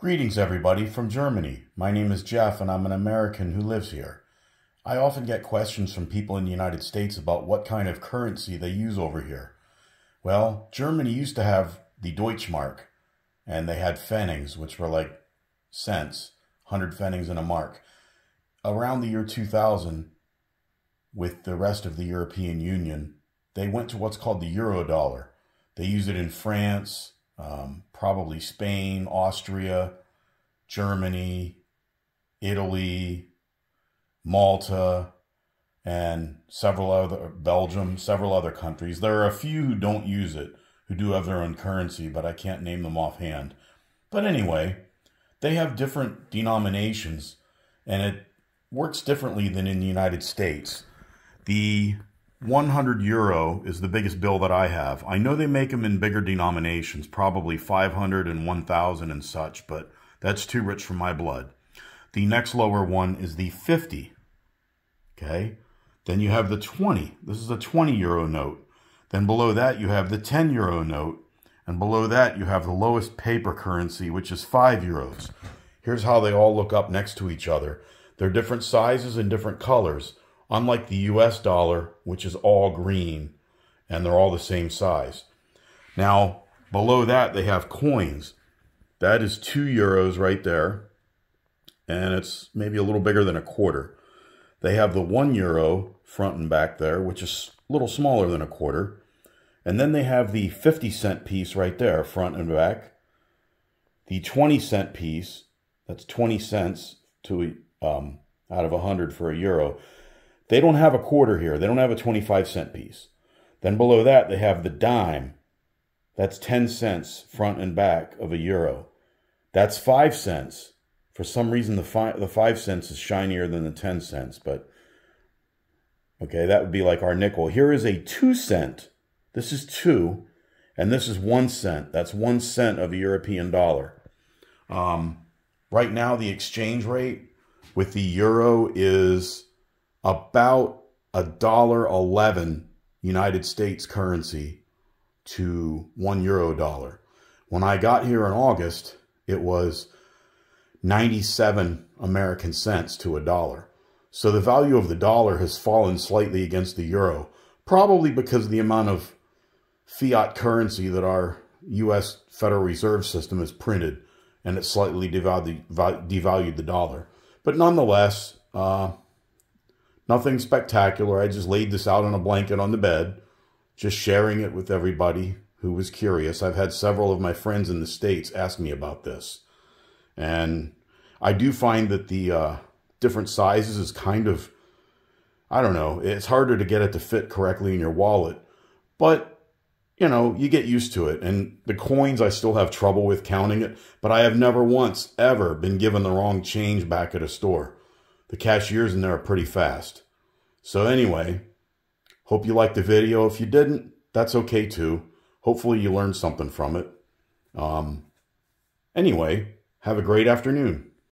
Greetings, everybody, from Germany. My name is Jeff, and I'm an American who lives here. I often get questions from people in the United States about what kind of currency they use over here. Well, Germany used to have the Deutschmark, and they had pfennigs, which were like cents, 100 pfennigs in a mark. Around the year 2000, with the rest of the European Union, they went to what's called the Eurodollar. They use it in France, um, probably Spain, Austria, Germany, Italy, Malta, and several other, Belgium, several other countries. There are a few who don't use it, who do have their own currency, but I can't name them offhand. But anyway, they have different denominations, and it works differently than in the United States. The 100 euro is the biggest bill that I have. I know they make them in bigger denominations, probably 500 and 1000 and such, but that's too rich for my blood. The next lower one is the 50. Okay. Then you have the 20. This is a 20 euro note. Then below that you have the 10 euro note. And below that you have the lowest paper currency, which is 5 euros. Here's how they all look up next to each other. They're different sizes and different colors unlike the US dollar, which is all green and they're all the same size. Now, below that, they have coins. That is two euros right there. And it's maybe a little bigger than a quarter. They have the one euro front and back there, which is a little smaller than a quarter. And then they have the 50 cent piece right there, front and back. The 20 cent piece, that's 20 cents to um, out of 100 for a euro. They don't have a quarter here. They don't have a 25 cent piece. Then below that, they have the dime. That's 10 cents front and back of a euro. That's 5 cents. For some reason, the five, the 5 cents is shinier than the 10 cents, but okay, that would be like our nickel. Here is a 2 cent. This is 2, and this is 1 cent. That's 1 cent of a European dollar. Um, right now, the exchange rate with the euro is about a dollar eleven United States currency to one euro dollar. When I got here in August, it was 97 American cents to a dollar. So the value of the dollar has fallen slightly against the euro, probably because of the amount of fiat currency that our U.S. Federal Reserve System has printed, and it slightly devalued, devalued the dollar. But nonetheless, uh, Nothing spectacular. I just laid this out on a blanket on the bed, just sharing it with everybody who was curious. I've had several of my friends in the States ask me about this. And I do find that the uh, different sizes is kind of, I don't know, it's harder to get it to fit correctly in your wallet. But, you know, you get used to it. And the coins, I still have trouble with counting it. But I have never once, ever been given the wrong change back at a store the cashiers in there are pretty fast. So anyway, hope you liked the video. If you didn't, that's okay too. Hopefully you learned something from it. Um, anyway, have a great afternoon.